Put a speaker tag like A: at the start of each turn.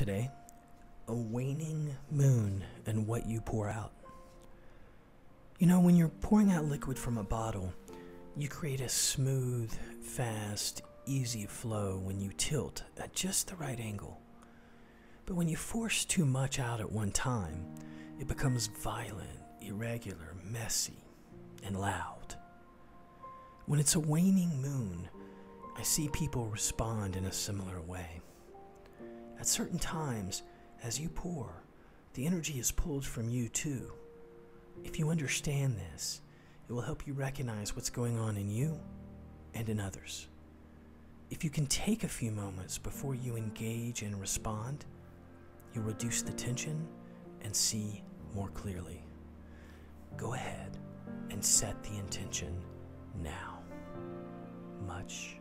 A: today a waning moon and what you pour out. You know, when you're pouring out liquid from a bottle, you create a smooth, fast, easy flow when you tilt at just the right angle. But when you force too much out at one time, it becomes violent, irregular, messy, and loud. When it's a waning moon, I see people respond in a similar way. At certain times, as you pour, the energy is pulled from you too. If you understand this, it will help you recognize what's going on in you and in others. If you can take a few moments before you engage and respond, you'll reduce the tension and see more clearly. Go ahead and set the intention now. Much